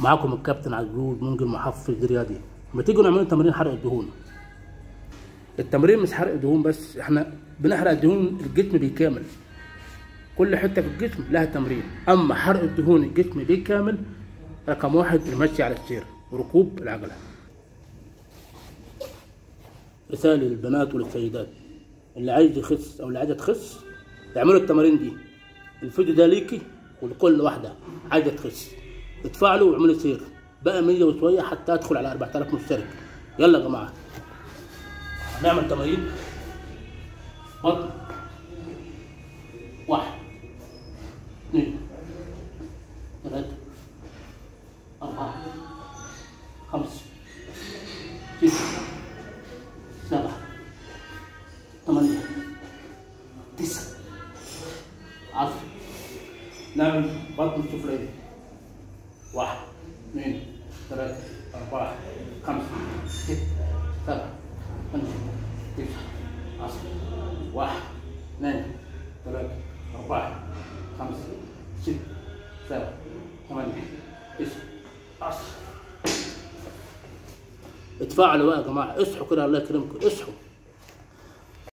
معاكم الكابتن عجول منجي المحفز رياضي. ما تيجوا نعمل تمارين حرق الدهون. التمرين مش حرق دهون بس إحنا بنحرق دهون الجسم بالكامل كل حتة في الجسم لها تمرين. أما حرق الدهون الجسم بالكامل رقم واحد المشي على السير وركوب العجلة. رسالة للبنات وللسيدات. اللي عايز يخس أو اللي عايزة تخس اعملوا التمارين دي. الفيديو ده ليكي ولكل واحدة. عايزة تخس. اتفاعلوا واعملوا سير بقى 100 وشوية حتى أدخل على 4000 مشترك. يلا يا جماعة. نعمل تمارين. بطن. واحد. اثنين ثلاثة أربعة. خمسة ستة سبعة. ثمانية تسعة. عشرة. نعمل بطن سفلية. واحد اثنين ثلاثة أربعة خمسة ستة سبعة ثمانية تسعة عشرة واحد اثنين ثلاثة أربعة خمسة ستة سبعة ثمانية تسعة عشرة. اتفاعلوا يا جماعة اصحوا كده الله يكرمكم اصحوا.